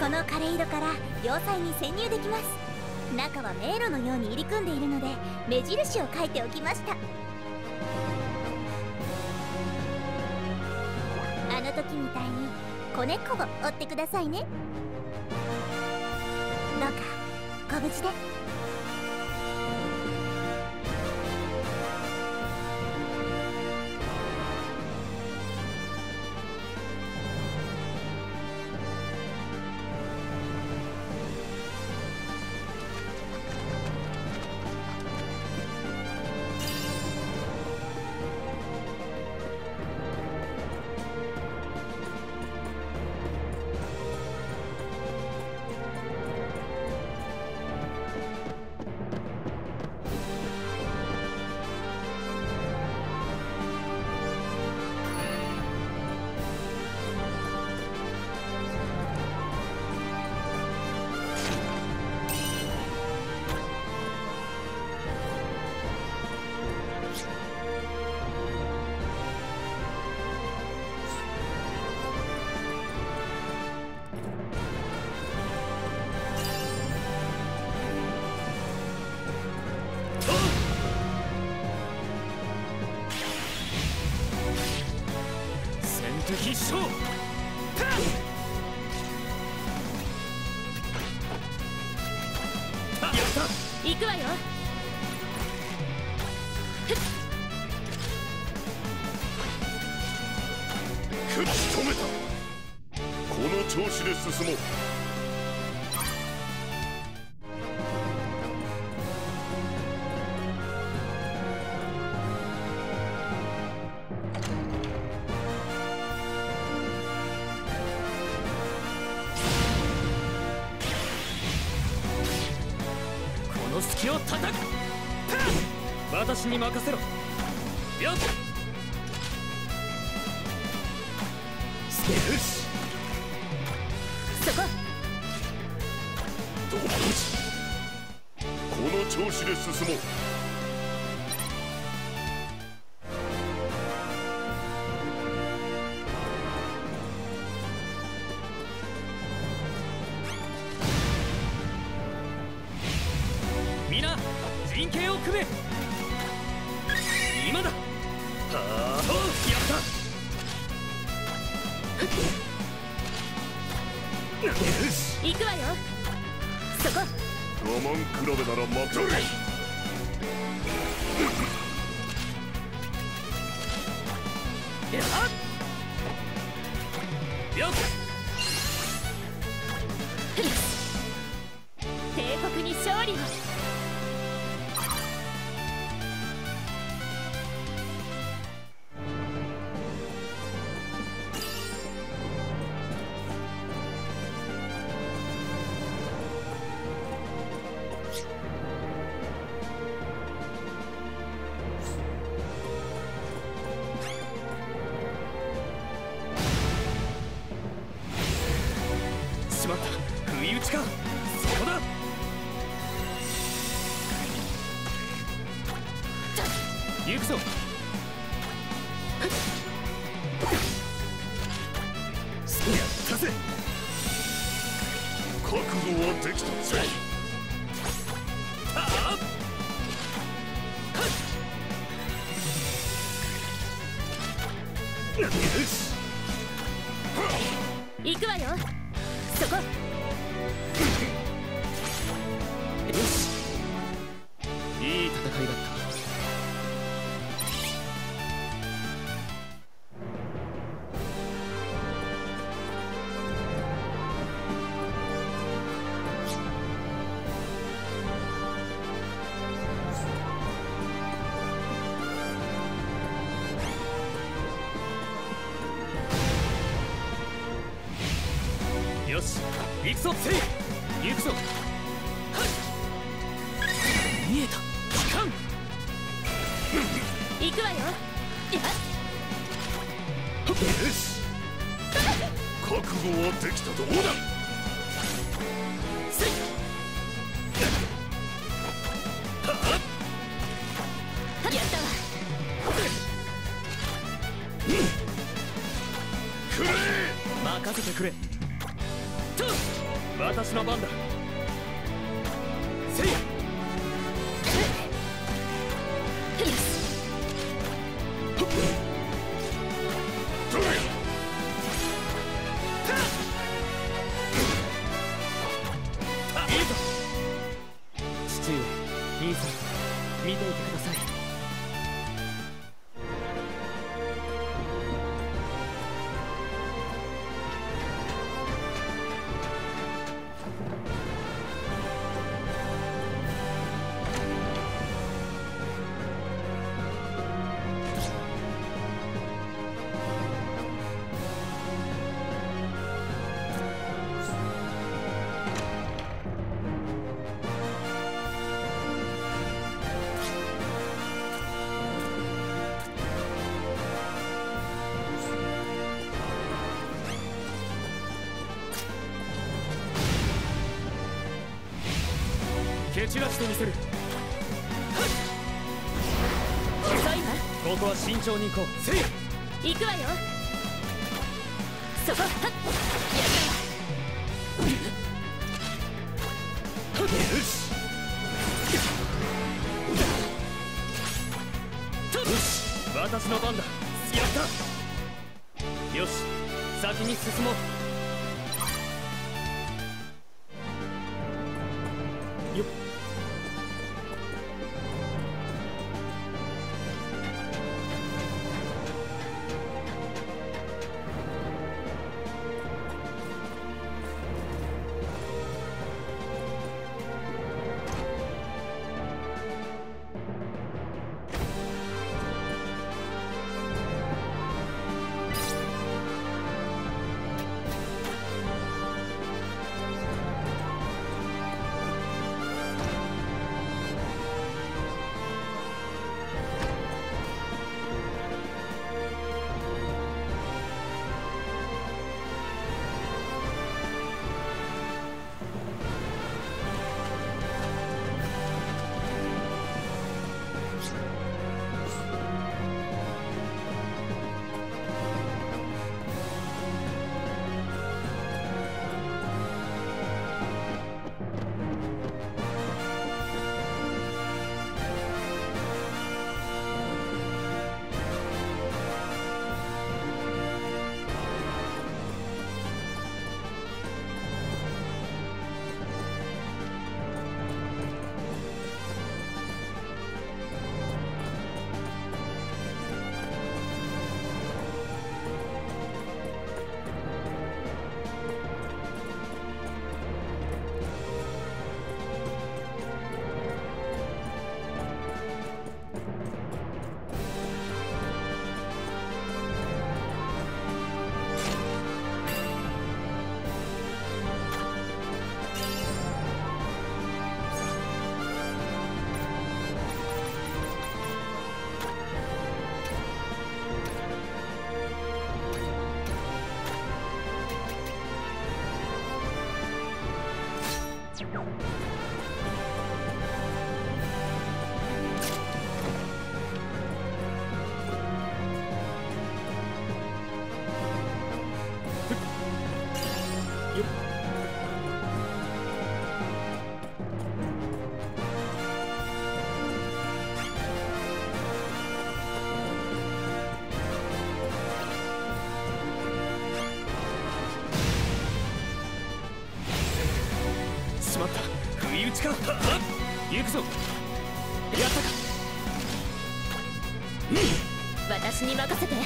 この枯れ色から要塞に潜入できます。中は迷路のように入り組んでいるので目印を書いておきました。あの時みたいに子猫を追ってくださいね。どうかご無事で。調子で進もう。くわよ。そこ。我慢比べなら負ける。やっよっ行くぞ。やったぜ覚悟はできたぜ。行くぞセイ行くぞ。はっ見えた。期間行くわよ。やよし。覚悟はできたどうだ。すい。任せてくれ。と私の番だ。蹴散らしてみせる。遅いわここは慎重に行こう。せいや。行くわよ。そこ。はっやったわよし。よし。私の番だ。やった。よし。先に進もう不意打ちか行くぞ。やったか。うん。私に任せて。やっ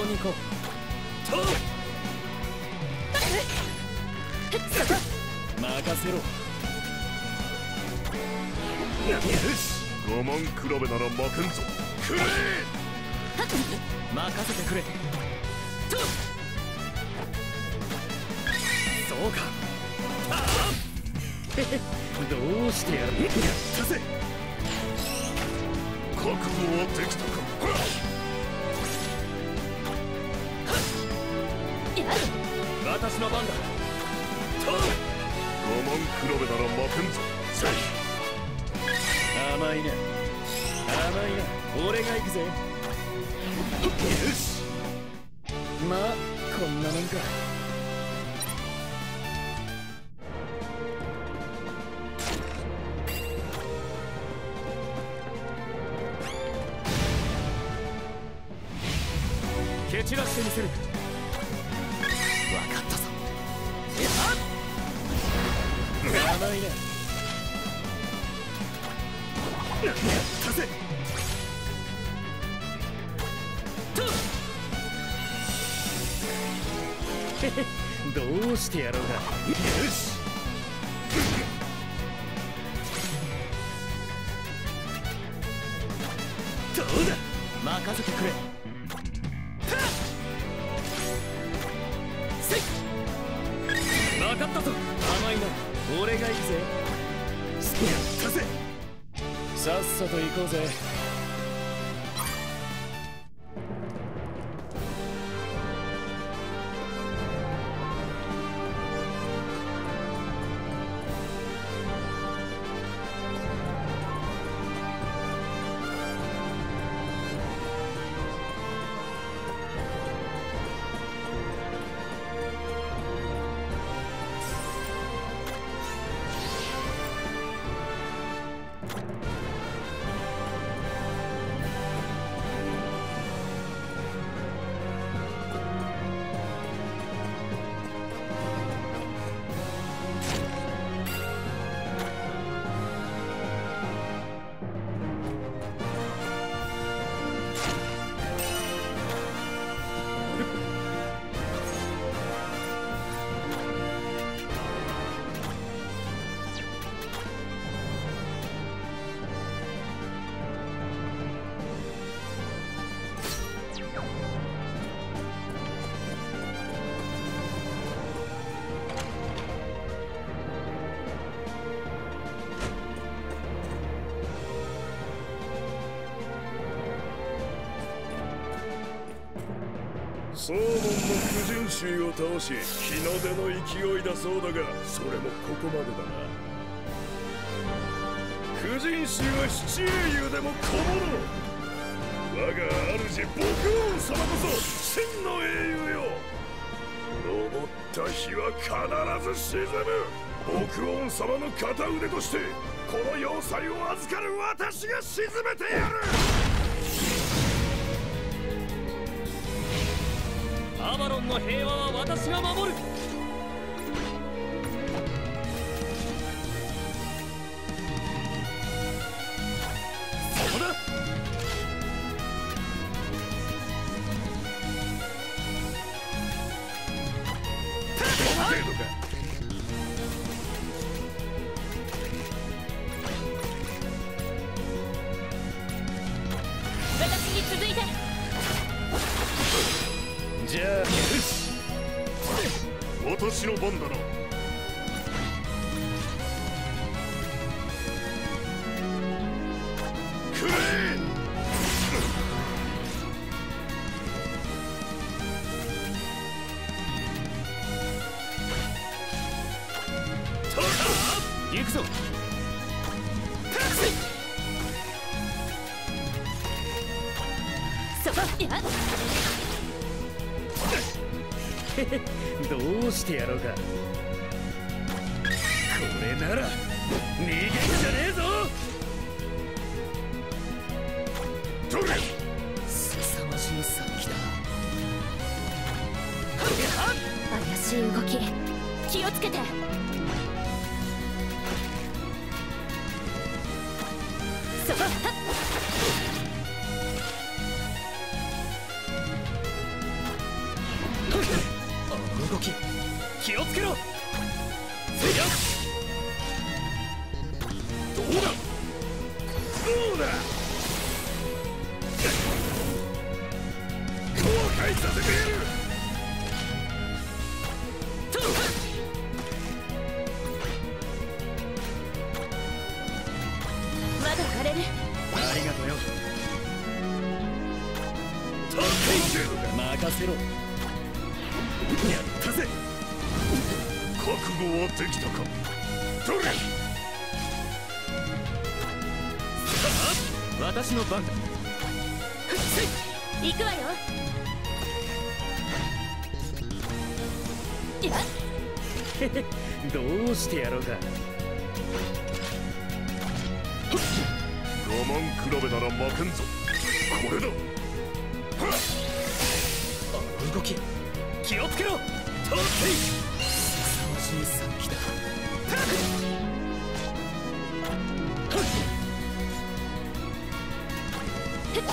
に行こう。と任せろ。よし我慢比べなら負けんぞ。くれ。任せてくれ。とそうか。どうしてやるやったぜ覚悟はできたか私の番だ。我慢比べなら負けんぞ。ぜひ甘いな甘いな俺が行くぜ。よし。まあこんなもんか。どうしてやろうかよし。どうだ？任せてくれ。せい分かったぞ。甘いな俺が行くぜ。やったぜさっさと行こうぜ。巨人衆を倒し日の出の勢いだそうだがそれもここまでだな巨人衆は七英雄でも小物我が主僕王様こそ真の英雄よ。登った日は必ず沈む。僕王様の片腕としてこの要塞を預かる私が沈めてやる。アバロンの平和は私が守る。してやろうか。これなら逃げんじゃねえぞ。取れ。凄まじい殺気だ。怪しい動き。気をつけて。そあの動き。気をつけろ。どうだ。どうだ。負けんぞ。これだ。あの動き気をつけろ。通ってだ。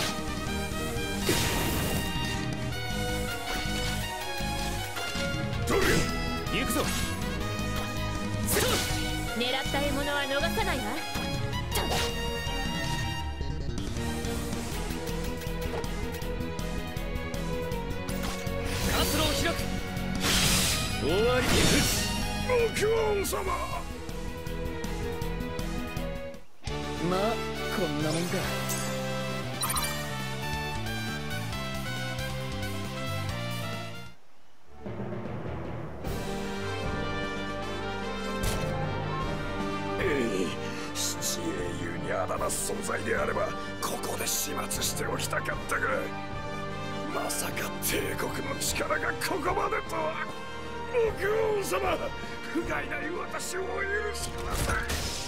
行くぞ。狙った獲物は逃さないわ録音様。まあこんなもんか。ええ七英雄にあだなす存在であればここで始末しておきたかったがまさか帝国の力がここまでとは。録音様不甲斐ない私をお許しください。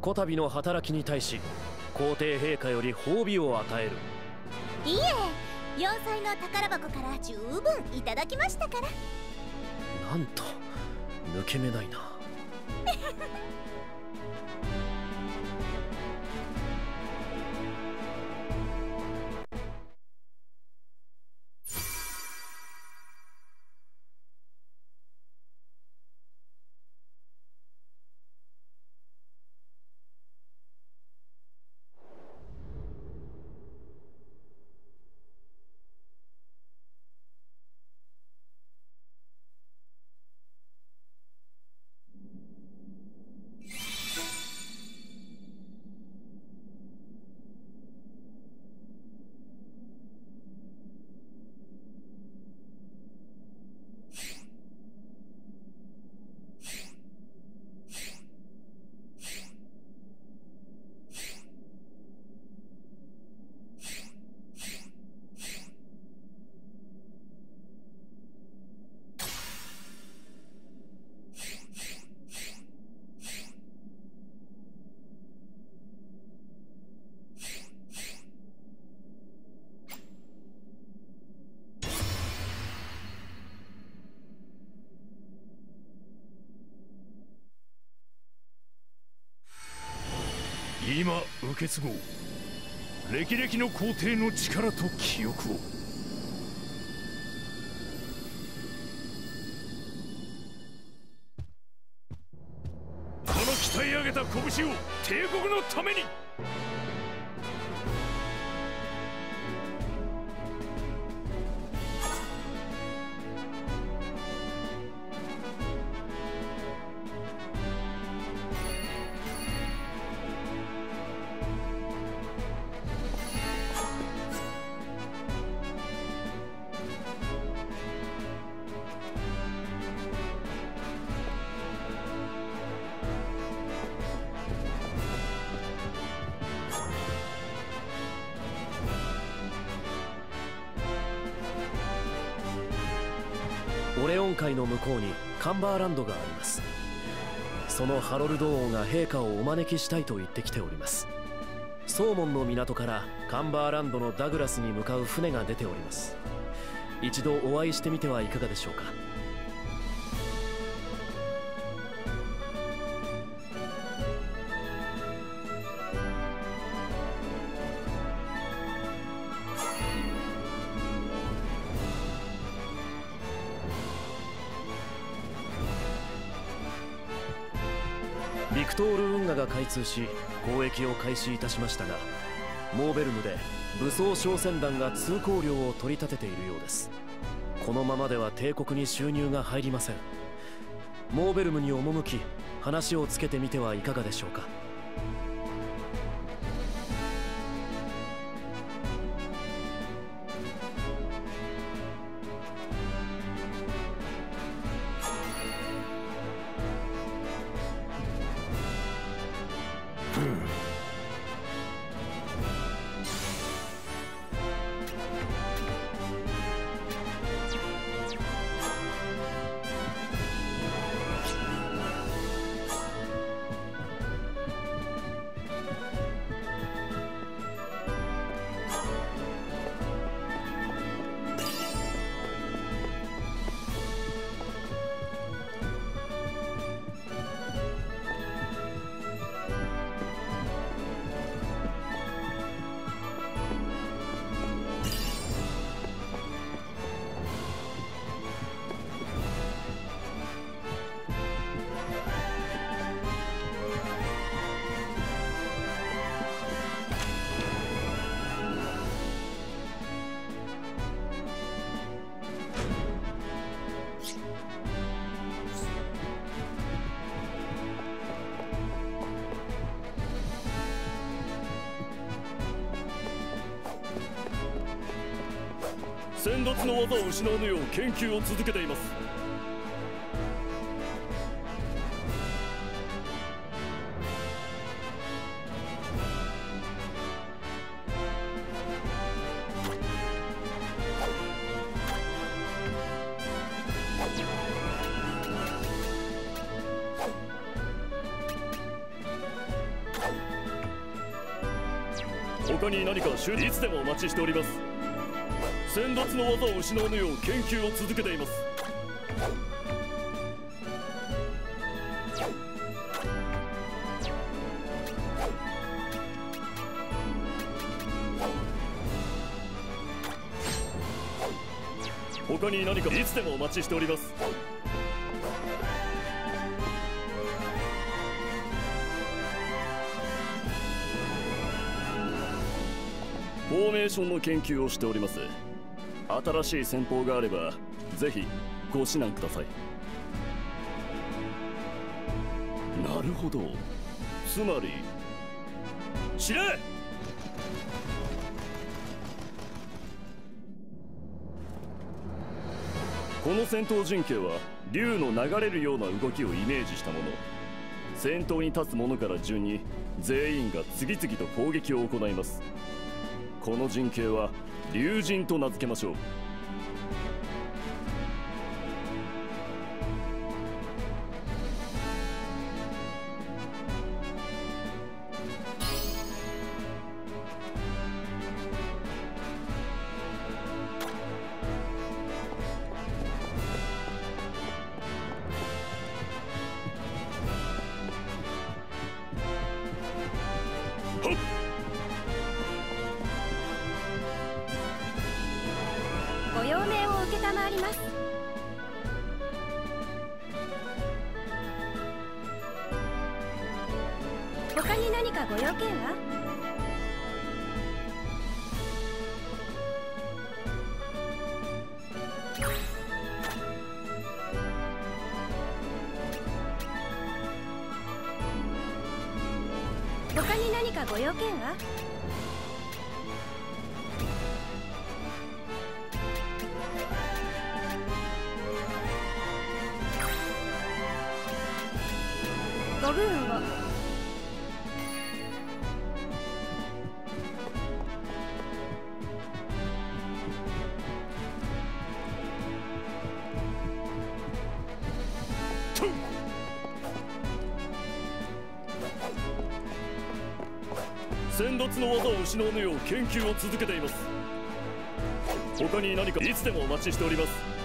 こたびの働きに対し皇帝陛下より褒美を与える。いいえ要塞の宝箱から十分いただきましたから。なんと抜け目ないな受け継ごう歴々の皇帝の力と記憶を。この鍛え上げた拳を帝国のために。オレオン海の向こうにカンバーランドがあります。そのハロルド王が陛下をお招きしたいと言ってきております。ソーモンの港からカンバーランドのダグラスに向かう船が出ております。一度お会いしてみてはいかがでしょうか？ビクトール運河が開通し交易を開始いたしましたがモーベルムで武装商船団が通行料を取り立てているようです。このままでは帝国に収入が入りません。モーベルムに赴き話をつけてみてはいかがでしょうか。先達の技を失わぬよう研究を続けています。他に何か修理いつでもお待ちしております。先達の技を失わぬよう研究を続けています。他に何かいつでもお待ちしております。フォーメーションの研究をしております。新しい戦法があればぜひご指南ください。なるほど。つまり司令この戦闘陣形は竜の流れるような動きをイメージしたもの。先頭に立つ者から順に全員が次々と攻撃を行います。この陣形は竜神と名付けましょう。命を承ります。他に何かご用件は？先達の技を失わぬよう研究を続けています。他に何かいつでもお待ちしております。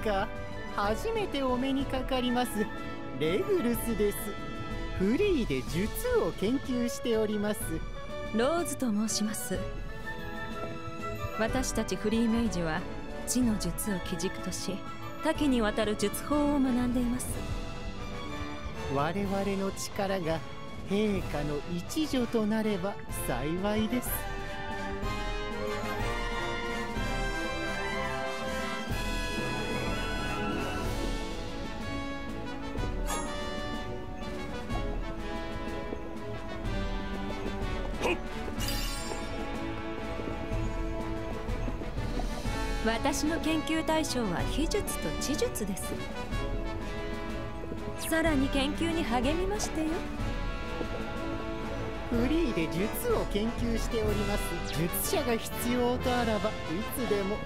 陛下初めてお目にかかります。レグルスです。フリーで術を研究しております。ローズと申します。私たちフリーメイジは地の術を基軸とし多岐にわたる術法を学んでいます。我々の力が陛下の一助となれば幸いです研究対象は秘術と知術です。さらに研究に励みましてよ。フリーで術を研究しております。術者が必要とあらばいつでも